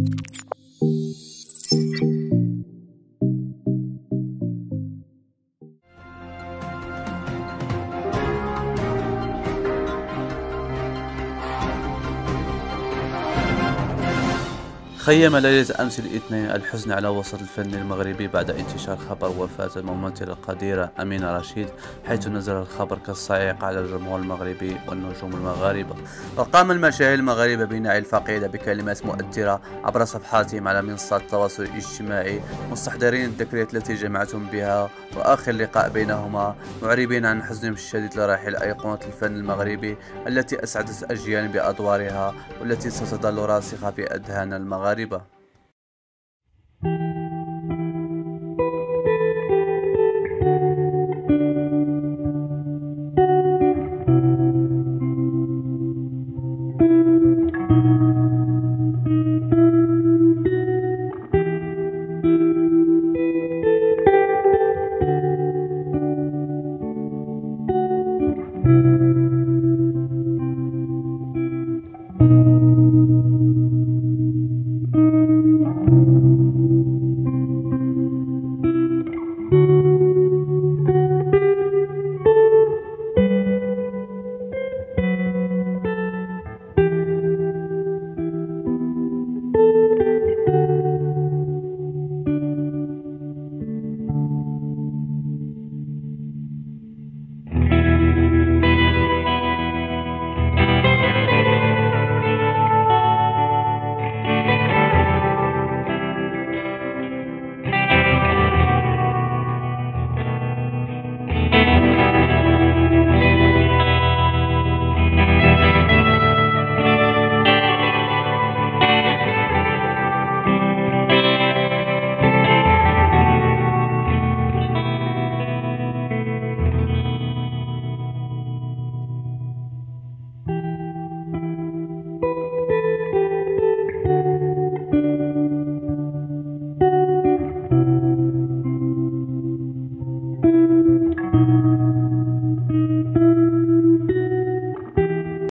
Thank you. خيم ليلة أمس الاثنين الحزن على وسط الفن المغربي بعد انتشار خبر وفاة الممثلة القديرة أمينة رشيد حيث نزل الخبر كالصاعقة على الجمهور المغربي والنجوم المغاربة. وقام المشاهير المغاربة بناء الفقيدة بكلمات مؤثرة عبر صفحاتهم على منصات التواصل الاجتماعي مستحضرين الذكريات التي جمعتهم بها. وآخر لقاء بينهما معربين عن حزنهم الشديد لراحل أيقونة الفن المغربي التي أسعدت أجيال بأدوارها والتي ستظل راسخة في أذهان المغاربة. आरिबा